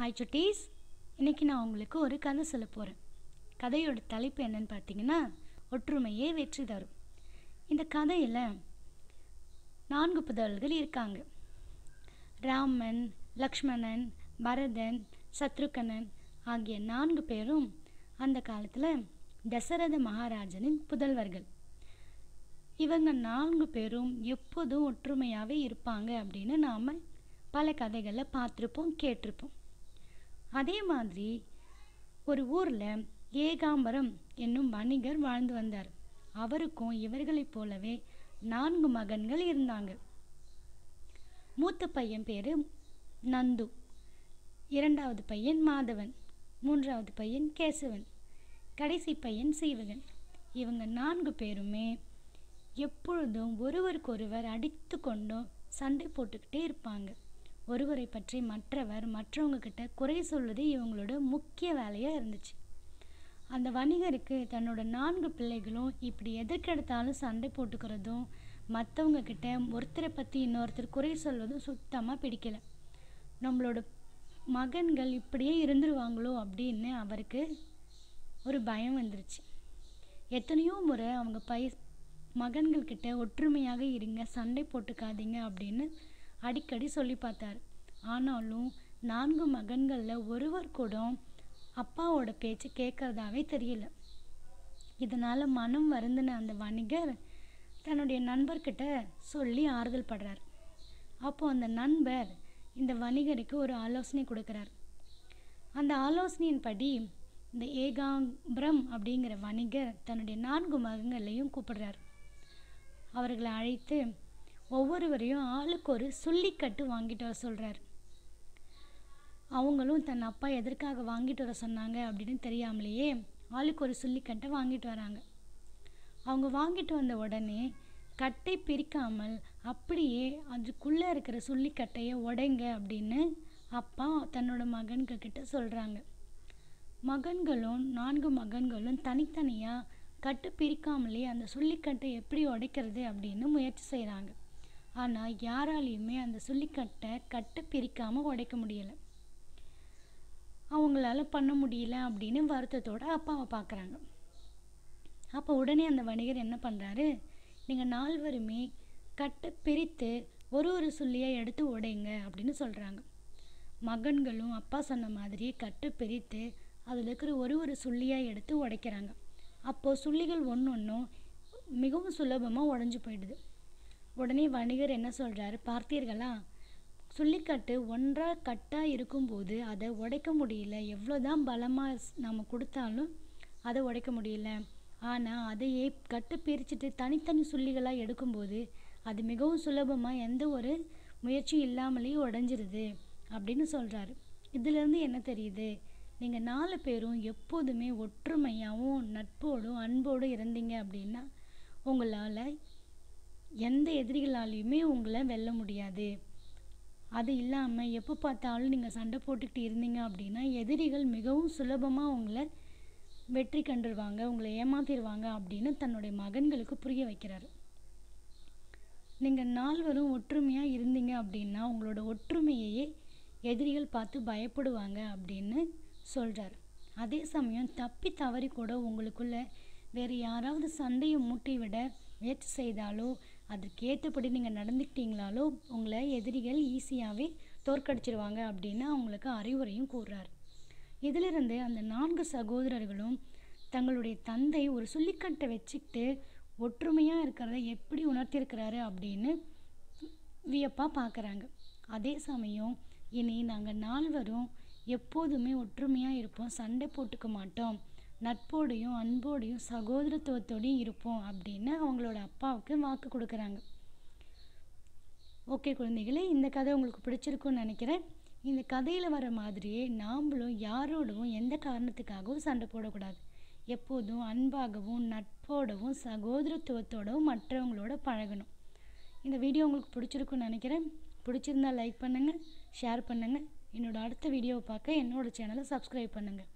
Hi சுட்டீஸ் இன்றைக்கி நான் உங்களுக்கு ஒரு கதை சொல்ல போகிறேன் கதையோட தலைப்பு என்னன்னு பார்த்தீங்கன்னா ஒற்றுமையே வெற்றி தரும். இந்த கதையில் நான்கு புதல்கள் இருக்காங்க. ராமன் லக்ஷ்மணன் பரதன் சத்ருகனன் ஆகிய நான்கு பேரும் அந்த காலத்தில் தசரத மகாராஜனின் புதல்வர்கள். இவங்க நான்கு பேரும் எப்போதும் ஒற்றுமையாகவே இருப்பாங்க அப்படின்னு நாம் பல கதைகளில் பார்த்துருப்போம் கேட்டிருப்போம். அதே மாதிரி ஒரு ஊரில் ஏகாம்பரம் என்னும் வணிகர் வாழ்ந்து வந்தார். அவருக்கும் இவர்களைப் போலவே நான்கு மகன்கள் இருந்தாங்க. மூத்த பையன் பேர் நந்து. இரண்டாவது பையன் மாதவன். மூன்றாவது பையன் கேசவன். கடைசி பையன் சீவகன். இவங்க நான்கு பேருமே எப்பொழுதும் ஒருவருக்கொருவர் அடித்து கொண்டும் சண்டை போட்டுக்கிட்டே இருப்பாங்க. ஒருவரை பற்றி மற்றவர் மற்றவங்க கிட்ட குறை சொல்வது இவங்களோட முக்கிய வேலையாக இருந்துச்சு. அந்த வணிகருக்கு தன்னோட நான்கு பிள்ளைகளும் இப்படி எதற்கெடுத்தாலும் சண்டை போட்டுக்கிறதும் மற்றவங்க கிட்ட ஒருத்தரை பற்றி இன்னொருத்தர் குறை சொல்வதும் சுத்தமாக பிடிக்கலை. நம்மளோட மகன்கள் இப்படியே இருந்துருவாங்களோ அப்படின்னு அவருக்கு ஒரு பயம் வந்துருச்சு. எத்தனையோ முறை அவங்க பை மகன்கள்கிட்ட ஒற்றுமையாக இருங்க சண்டை போட்டுக்காதீங்க அப்படின்னு அடிக்கடி சொல்லி பார்த்தாரு. ஆனாலும் நான்கு மகன்களில் ஒருவர் கூட அப்பாவோட பேச்சு கேட்கறதாவே தெரியல. இதனால் மனம் வருந்தின அந்த வணிகர் தன்னுடைய நண்பர்கிட்ட சொல்லி ஆறுதல் படுறார். அப்போது அந்த நண்பர் இந்த வணிகருக்கு ஒரு ஆலோசனை கொடுக்குறார். அந்த ஆலோசனையின்படி இந்த ஏகாம்பரம் அப்படிங்கிற வணிகர் தன்னுடைய நான்கு மகங்களையும் கூப்பிடுறார். அவர்களை அழைத்து ஒவ்வொருவரையும் ஆளுக்கு ஒரு சொல்லிக்கட்டு வாங்கிட்டு வர சொல்கிறார் அவங்களும் தன் அப்பா எதற்காக வாங்கிட்டு வர சொன்னாங்க அப்படின்னு தெரியாமலேயே ஆளுக்கு ஒரு சொல்லிக்கட்டை வாங்கிட்டு வராங்க. அவங்க வாங்கிட்டு வந்த உடனே கட்டை பிரிக்காமல் அப்படியே அதுக்குள்ளே இருக்கிற சொல்லிக்கட்டையை உடைங்க அப்படின்னு அப்பா தன்னோட மகன்கிட்ட சொல்கிறாங்க மகன்களும் நான்கு மகன்களும் தனித்தனியாக கட்டு பிரிக்காமலே அந்த சொல்லிக்கட்டை எப்படி உடைக்கிறது அப்படின்னு முயற்சி செய்கிறாங்க ஆனால் யாராலையுமே அந்த சொல்லிக்கட்டை கட்டு பிரிக்காமல் உடைக்க முடியலை. அவங்களால பண்ண முடியல அப்படின்னு வருத்தத்தோடு அப்பாவை பார்க்குறாங்க. அப்போ உடனே அந்த வணிகர் என்ன பண்ணுறாரு நீங்கள் நால்வருமே கட்டை பிரித்து ஒரு ஒரு சொல்லியாக எடுத்து உடைங்க அப்படின்னு சொல்கிறாங்க மகன்களும் அப்பா சொன்ன மாதிரி கட்டு பிரித்து அதில் இருக்கிற ஒரு ஒரு சுள்ளியாக எடுத்து உடைக்கிறாங்க. அப்போது சுள்ளிகள் ஒன்று ஒன்றும் மிகவும் சுலபமாக உடஞ்சி போயிடுது. உடனே வணிகர் என்ன சொல்கிறாரு பார்த்தீர்களா? சொல்லிக்கட்டு ஒன்றாக கட்டாக இருக்கும்போது அதை உடைக்க முடியல. எவ்வளோ தான் பலமாக நம்ம கொடுத்தாலும் அதை உடைக்க முடியல. ஆனால் அதையே கட்டு பிரிச்சுட்டு தனித்தனி சுள்ளிகளாக எடுக்கும்போது அது மிகவும் சுலபமாக எந்த ஒரு முயற்சியும் இல்லாமலேயும் உடஞ்சிருது அப்படின்னு சொல்கிறாரு இதுலேருந்து என்ன தெரியுது? நீங்கள் நாலு பேரும் எப்போதுமே ஒற்றுமையாகவும் நட்போடும் அன்போடும் இருந்தீங்க அப்படின்னா உங்களால் எந்த எதிரிகளாலையுமே உங்களை வெல்ல முடியாது. அது இல்லாமல் எப்போ பார்த்தாலும் நீங்கள் சண்டை போட்டுக்கிட்டு இருந்தீங்க அப்படின்னா எதிரிகள் மிகவும் சுலபமாக உங்களை வெற்றி கண்டுருவாங்க உங்களை ஏமாத்திடுவாங்க அப்படின்னு தன்னுடைய மகன்களுக்கு புரிய வைக்கிறாரு. நீங்கள் நால்வரும் ஒற்றுமையாக இருந்தீங்க அப்படின்னா உங்களோட ஒற்றுமையையே எதிரிகள் பார்த்து பயப்படுவாங்க அப்படின்னு சொல்கிறார் அதே சமயம் தப்பி தவறி கூட உங்களுக்குள்ள வேறு யாராவது சண்டையை மூட்டி விட முயற்சி செய்தாலோ அதுக்கேற்றபடி நீங்கள் நடந்துக்கிட்டீங்களாலோ உங்களை எதிரிகள் ஈஸியாகவே தோற்கடிச்சிருவாங்க அப்படின்னு அவங்களுக்கு அறிவுரையும் கூறுறார். இதிலிருந்து அந்த நான்கு சகோதரர்களும் தங்களுடைய தந்தை ஒரு சொல்லிக்கட்டை வச்சுக்கிட்டு ஒற்றுமையாக இருக்கிறத எப்படி உணர்த்தியிருக்கிறாரு அப்படின்னு வியப்பாக பார்க்குறாங்க அதே சமயம் இனி நாங்கள் நால்வரும் எப்போதுமே ஒற்றுமையாக இருப்போம் சண்டை போட்டுக்க மாட்டோம் நட்போடையும் அன்போடையும் சகோதரத்துவத்தோடையும் இருப்போம் அப்படின்னு அவங்களோட அப்பாவுக்கு வாக்கு கொடுக்குறாங்க. ஓகே குழந்தைகளே இந்த கதை உங்களுக்கு பிடிச்சிருக்குன்னு நினைக்கிறேன். இந்த கதையில் வர மாதிரியே நாம்ளும் யாரோடவும் எந்த காரணத்துக்காகவும் சண்டை போடக்கூடாது. எப்போதும் அன்பாகவும் நட்போடவும் சகோதரத்துவத்தோடவும் மற்றவங்களோட பழகணும். இந்த வீடியோ உங்களுக்கு பிடிச்சிருக்குன்னு நினைக்கிறேன். பிடிச்சிருந்தா லைக் பண்ணுங்கள் ஷேர் பண்ணுங்கள் என்னோடய அடுத்த வீடியோவை பார்க்க என்னோடய சேனலை சப்ஸ்கிரைப் பண்ணுங்கள்